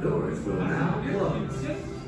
doors will now close.